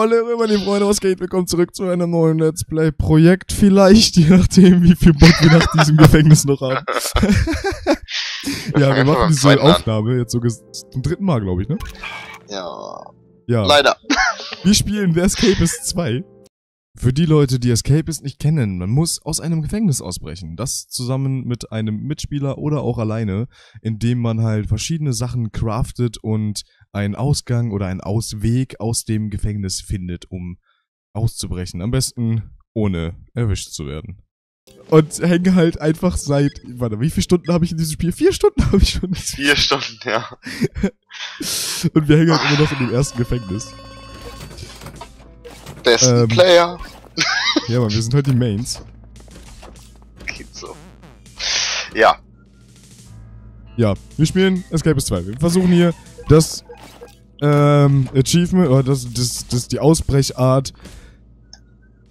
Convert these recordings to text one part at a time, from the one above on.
Oh, Leute, meine Freunde, was geht? Willkommen zurück zu einem neuen Let's Play-Projekt. Vielleicht, je nachdem, wie viel Bock wir nach diesem Gefängnis noch haben. ja, wir machen diese. Aufnahme jetzt sogar zum dritten Mal, glaube ich, ne? Ja. Ja. Leider. Wir spielen The Escapist 2. Für die Leute, die Escapist nicht kennen, man muss aus einem Gefängnis ausbrechen. Das zusammen mit einem Mitspieler oder auch alleine, indem man halt verschiedene Sachen craftet und einen Ausgang oder einen Ausweg aus dem Gefängnis findet, um auszubrechen. Am besten ohne erwischt zu werden. Und hänge halt einfach seit, warte, wie viele Stunden habe ich in diesem Spiel? Vier Stunden habe ich schon. Vier Stunden, ja. Und wir hängen halt immer noch in dem ersten Gefängnis. Besten Ähm. Player. Ja, aber wir sind halt die Mains. Geht so. Ja. Ja, wir spielen Escapist 2. Wir versuchen hier das ähm, Achievement oder das, das, das die Ausbrechart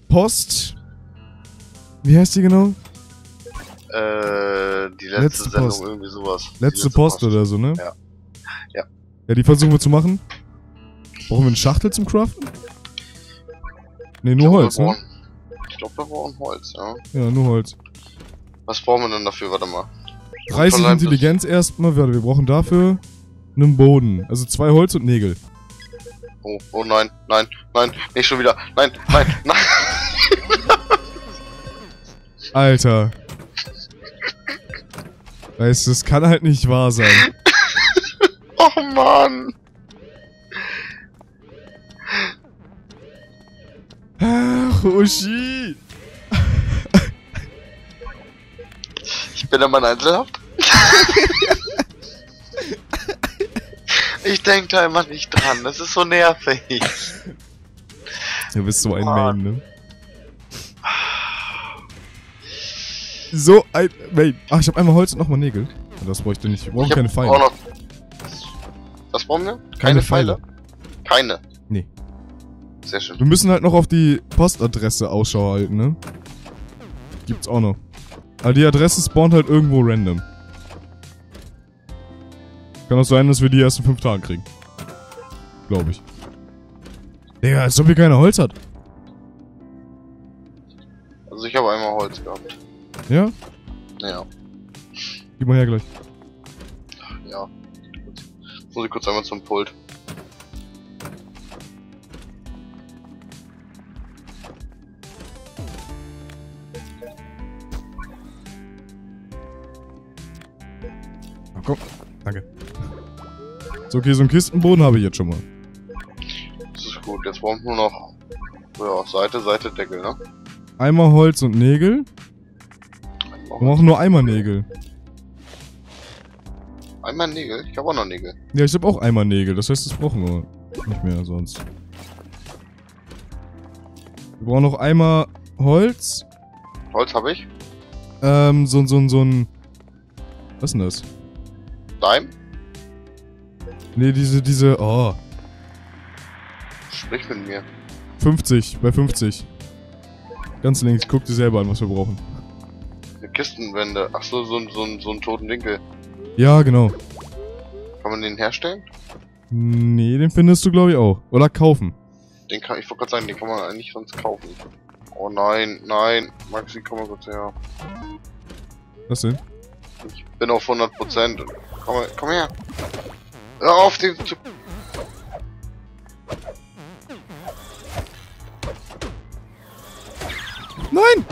Post. Wie heißt die genau? Äh, die letzte, Letzte Sendung, Post. irgendwie sowas. Die Letzte, Post, oder so, ne? Ja. Ja. Ja, die versuchen wir zu machen. Brauchen wir eine Schachtel zum Craften? Ne, nur Holz, ne? Ich glaube, wir brauchen Holz, ja. Ja, nur Holz. Was brauchen wir denn dafür? Warte mal. 30 Verleimt es. Intelligenz erstmal. Warte, wir brauchen dafür einen Boden. Also zwei Holz und Nägel. Oh, oh nein, nein, nein, nicht schon wieder. Nein, nein, nein. Alter. Weißt du, das kann halt nicht wahr sein. Oh Mann. Ach, Uschi. Ich bin in meiner Einzelhaft. ich denke da immer nicht dran. Das ist so nervig. Du bist so ein Mann. Main, ne? So ein Main. Ach, ich hab einmal Holz und nochmal Nägel. Das bräuchte ich nicht. Wir brauchen keine Pfeile. Was brauchen wir? Keine Pfeile. Keine. Sehr schön. Wir müssen halt noch auf die Postadresse Ausschau halten, ne? Gibt's auch noch. Aber die Adresse spawnt halt irgendwo random. Kann auch sein, dass wir die erst in fünf Tagen kriegen. Glaube ich. Digga, als ob hier keiner Holz hat. Also ich habe einmal Holz gehabt. Ja? Ja. Gib mal her gleich. Ja. Gut. Muss ich kurz einmal zum Pult. So, okay, so einen Kistenboden habe ich jetzt schon mal. Das ist gut. Jetzt brauchen wir nur noch. Ja, Seite, Seite, Deckel, ne? Einmal Holz und Nägel. Wir brauchen nur einmal Nägel. Einmal Nägel. Ich habe auch noch Nägel. Ja, ich habe auch einmal Nägel. Das heißt, das brauchen wir nicht mehr sonst. Wir brauchen noch einmal Holz. Holz habe ich. Ähm, so, so, so ein... Was ist denn das? Leim. Nee, diese, diese... Oh, Sprich mit mir. 50. Bei 50. Ganz links. Guck dir selber an, was wir brauchen. Eine Kistenwände. Ach so, so, ein- so, ein- so einen toten Winkel. Ja, genau. Kann man den herstellen? Nee, den findest du, glaube ich, auch. Oder kaufen. Den kann ich wollte gerade sagen, den kann man eigentlich sonst kaufen. Oh nein, nein. Maxi, komm mal kurz her. Was denn? Ich bin auf 100%. Komm, komm her. Hör auf, den zu... Nein!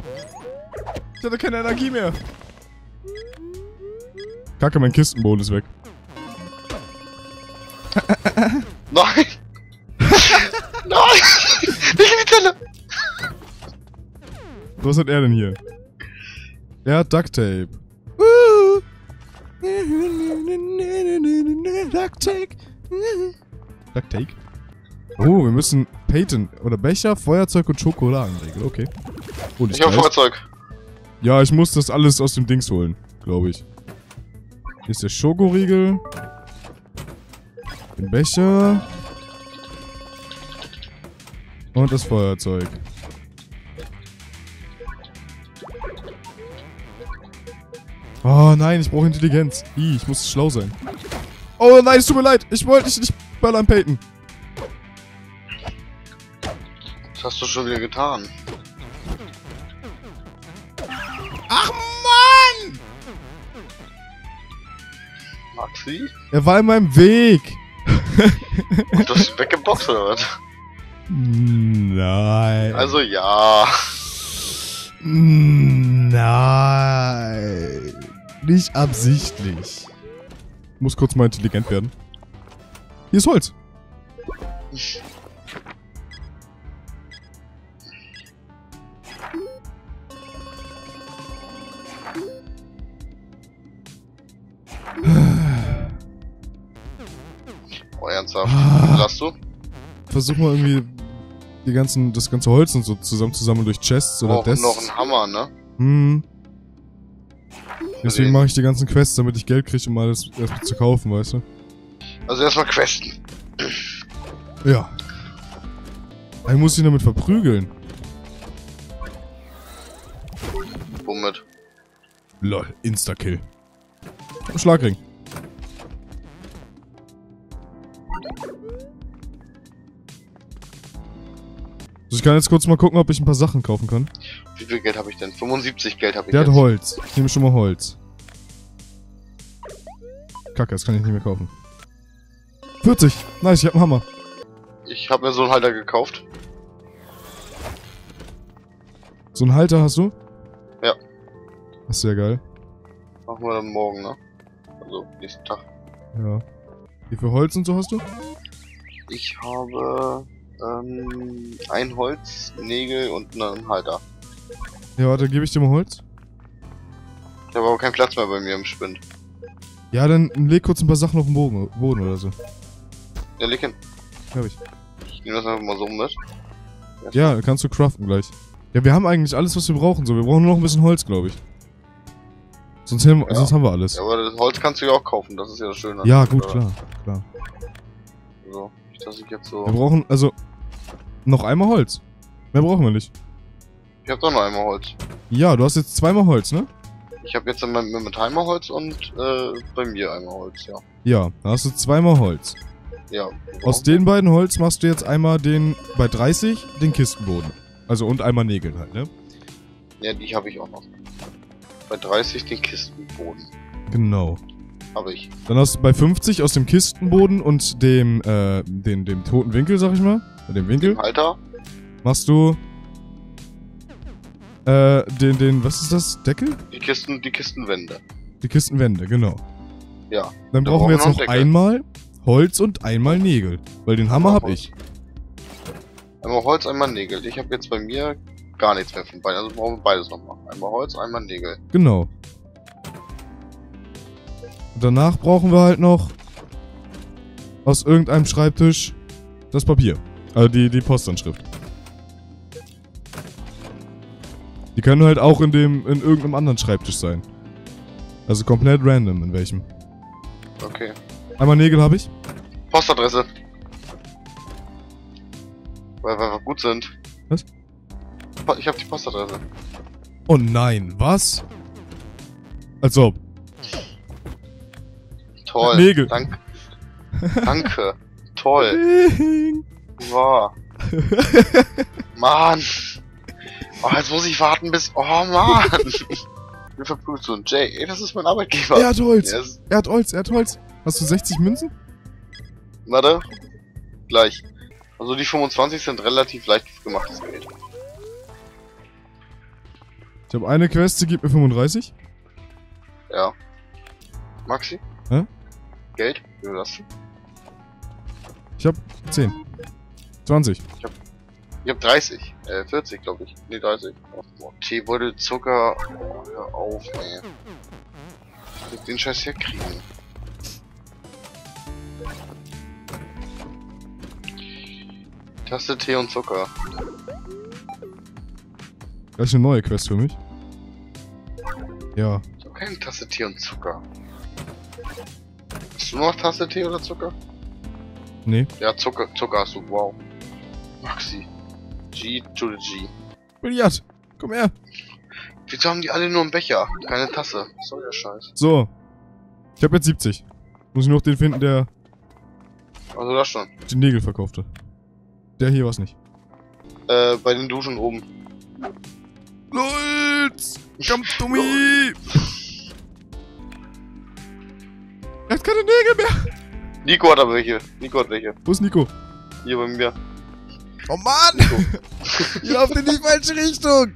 Ich hatte keine Energie mehr. Kacke, mein Kistenboden ist weg. Nein! nein! Nicht in die Zelle! Was hat er denn hier? Er hat Duct Tape. Uh. Duct Tape? Oh, wir müssen Peyton oder Becher, Feuerzeug und Schokoladenregel. Okay. Oh, die ist Ich hab nice. Feuerzeug. Ja, ich muss das alles aus dem Dings holen, glaube ich. Hier ist der Schokoriegel. Den Becher. Und das Feuerzeug. Oh nein, ich brauche Intelligenz. Ih, ich muss schlau sein. Oh nein, es tut mir leid. Ich wollte dich nicht böllern, Peyton. hast du schon wieder getan? Ach Mann! Maxi? Er war in meinem Weg. Und du hast ihn weggeboxt oder was? Nein. Also ja. Nein. Nicht absichtlich. Muss kurz mal intelligent werden. Hier ist Holz. Oh, ernsthaft. Ah. Hast du? Versuch mal irgendwie die ganzen, das ganze Holz und so zusammenzusammeln durch Chests oder Desks. noch ein Hammer, ne? Hm. Deswegen mache ich die ganzen Quests, damit ich Geld kriege, um alles erstmal zu kaufen, weißt du? Also erstmal questen. Ja. Ich muss ihn damit verprügeln. Womit? Lol, Insta-Kill. Schlagring. Also ich kann jetzt kurz mal gucken, ob ich ein paar Sachen kaufen kann. Wie viel Geld habe ich denn? 75 Geld habe ich Der hat jetzt. Holz. Ich nehme schon mal Holz. Kacke, das kann ich nicht mehr kaufen. 40. Nice, ich hab einen Hammer. Ich habe mir so einen Halter gekauft. So einen Halter hast du? Ja. Das ist sehr geil. Machen wir dann morgen, ne? Also nächsten Tag. Ja. Wie viel Holz und so hast du? Ich habe ähm, ein Holz, Nägel und einen Halter. Ja, warte, gebe ich dir mal Holz. Ich habe aber keinen Platz mehr bei mir im Spind. Ja, dann leg kurz ein paar Sachen auf den Boden, Boden oder so. Ja, leg hin. Hab ich. Ich nehme das einfach mal so mit. Ja, kannst du craften gleich. Ja, wir haben eigentlich alles, was wir brauchen. So, wir brauchen nur noch ein bisschen Holz, glaube ich. Sonst, haben, Ja. sonst haben wir alles. Ja, aber das Holz kannst du ja auch kaufen, das ist ja das Schöne. Ja, gut, Oder- klar, klar. Dass ich jetzt so. Wir brauchen, also, noch einmal Holz. Mehr brauchen wir nicht. Ich habe doch noch einmal Holz. Ja, du hast jetzt zweimal Holz, ne? Ich habe jetzt einmal mit Timer Holz und äh, bei mir einmal Holz, ja. Ja, da hast du zweimal Holz. Ja. Aus den beiden Holz machst du jetzt einmal den, bei 30, den Kistenboden. Also, und einmal Nägel halt, ne? Ja, die habe ich auch noch. Bei 30 den Kistenboden. Genau. Habe ich. Dann hast du bei 50 aus dem Kistenboden und dem, äh, den, dem toten Winkel, sag ich mal, oder dem Winkel, Halter? machst du, äh, den, den, was ist das? Deckel? Die Kisten, die Kistenwände. Die Kistenwände, genau. Ja. Dann Dann brauchen wir jetzt noch noch einmal Holz und einmal Nägel. Weil den Hammer hab Holz. ich. Einmal Holz, einmal Nägel. Ich habe jetzt bei mir gar nichts mehr von beiden. Also brauchen wir beides nochmal. Einmal Holz, einmal Nägel. Genau. Danach brauchen wir halt noch aus irgendeinem Schreibtisch das Papier. Also die, die Postanschrift. Die können halt auch in dem, in irgendeinem anderen Schreibtisch sein. Also komplett random in welchem. Okay. Einmal Nägel habe ich. Postadresse. Weil, wir gut sind. Was? Ich habe die Postadresse. Oh nein, was? Als ob. Toll. Nägel. Dank, danke. Toll. Wow. Mann. Oh, jetzt muss ich warten bis... Oh, Mann. Wir verprügelt so ein Jay. Ey, das ist mein Arbeitgeber. Er hat Holz. Yes. Er hat Holz, er hat Holz. Hast du 60 Münzen? Warte. Gleich. Also die 25 sind relativ leicht gemachtes Geld. Ich habe eine Quest, die gibt mir 35. Ja. Maxi? Hä? Geld? Wie viel hast du? Ich hab 10. 20. Ich hab 30. Äh, 40, glaube ich. Nee, 30. Oh, Teebeutel, Zucker. Oh, hör auf, ey. Ich will den Scheiß herkriegen. Tasse Tee und Zucker. Gleich eine neue Quest für mich. Ja. Ich hab keine Tasse Tee und Zucker. Hast du noch Tasse Tee oder Zucker? Nee. Ja, Zucker, Zucker hast du, wow. Maxi. G to the G. Billard. Komm her. Wieso haben die alle nur einen Becher? Keine Tasse. Was soll der Scheiß? So. Ich habe jetzt 70. Muss ich noch den finden, der Also das schon. die Nägel verkaufte. Der hier war's nicht. Äh, bei den Duschen oben. Lulz! Come keine Nägel mehr! Nico hat aber welche. Nico hat welche. Wo ist Nico? Hier bei mir. Oh Mann! Nico. Ihr lauft in die falsche Richtung!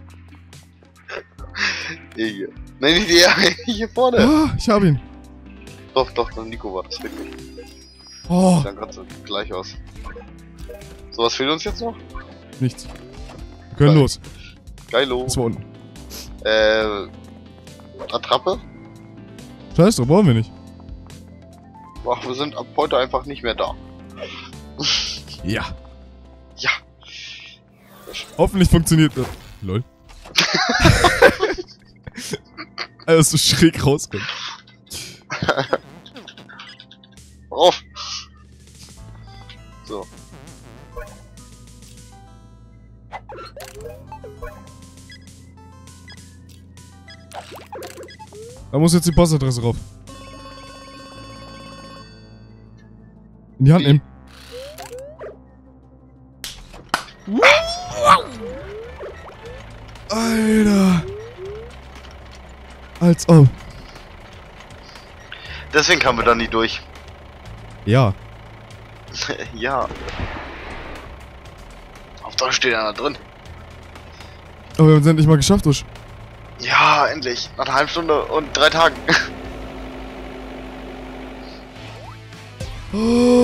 Hier, hier. Nein, nicht der. Hier vorne. Ah, ich hab ihn. Doch, doch, doch, Nico war das wirklich. Oh, Sieht dann gerade so gleich aus. So, was fehlt uns jetzt noch? nichts. Wir können Geil. los. Geilo. Das war unten. Äh, Attrappe? Scheiß drauf, brauchen wir nicht. Ach, wir sind ab heute einfach nicht mehr da. Ja. Ja. Hoffentlich funktioniert das. Lol. Alles so schräg rauskommt. Auf! So. Da muss jetzt die Postadresse drauf. In die Hand nehmen. Alter. Als ob. Deswegen kamen wir da nie durch. Ja. ja. Hauptsache steht einer drin. Aber wir haben es endlich mal geschafft, Usch. Ja, endlich. Nach einer halben Stunde und drei Tagen. Oh.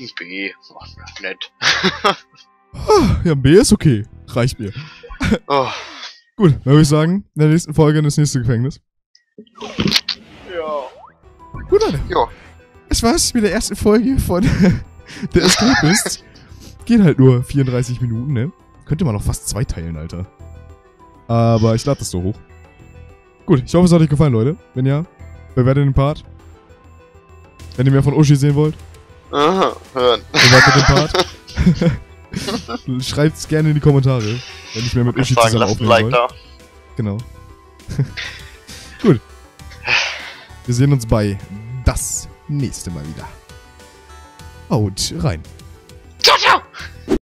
Ein B. Oh, nett. Ah, Ja, B ist okay. Reicht mir. Oh. Gut, dann würde ich sagen, in der nächsten Folge in das nächste Gefängnis. Ja. Gut, Leute. Ja. Das war's mit der ersten Folge von der Escapist. Geht halt nur 34 Minuten, ne? Könnte man noch fast zwei teilen, Alter. Aber ich lade das so hoch. Gut, ich hoffe, es hat euch gefallen, Leute. Wenn ja, bewertet den Part. Wenn ihr mehr von Uschi sehen wollt, Aha, hören. Part. Schreibt's gerne in die Kommentare, wenn ich mehr mit Uschi zusammen lasst ein aufnehmen Like wollt. da. Genau. Gut. Wir sehen uns bei das nächste Mal wieder. Haut rein.